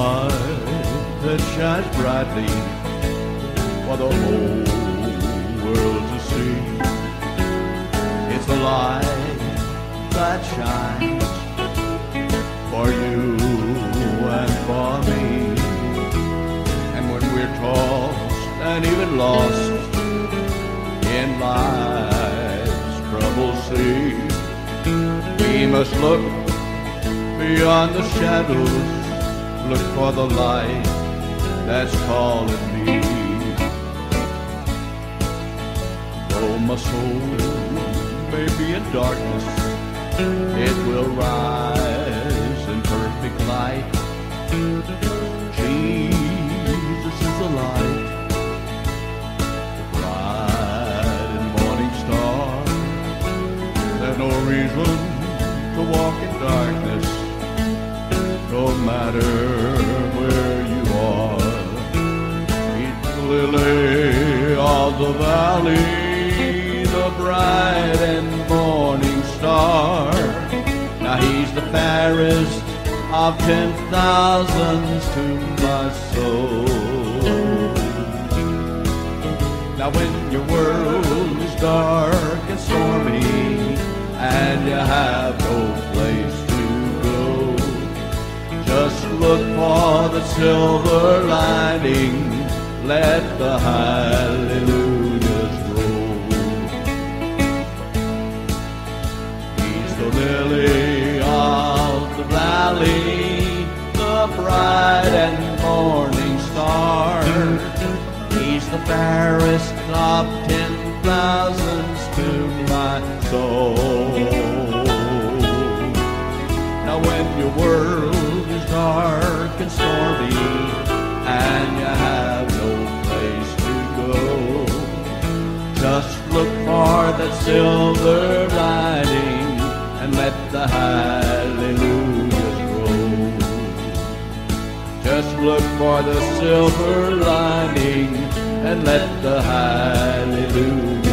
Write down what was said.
that shines brightly for the whole world to see. It's a light that shines for you and for me. And when we're tossed and even lost in life's troubled sea, we must look beyond the shadows, look for the light that's calling me. Though my soul may be in darkness, it will rise in perfect light. Jesus is the light, the bright and morning star. There's no reason to walk in no matter where you are. The lily of the valley, the bright and morning star. Now he's the fairest of ten thousands to my soul. Now when your world is dark and stormy and you have look for the silver lining. Let the hallelujahs roll. He's the lily of the valley, the bright and morning star. He's the fairest of ten thousands to my soul. When your world is dark and stormy and you have no place to go, just look for that silver lining and let the hallelujahs roll. Just look for the silver lining and let the hallelujah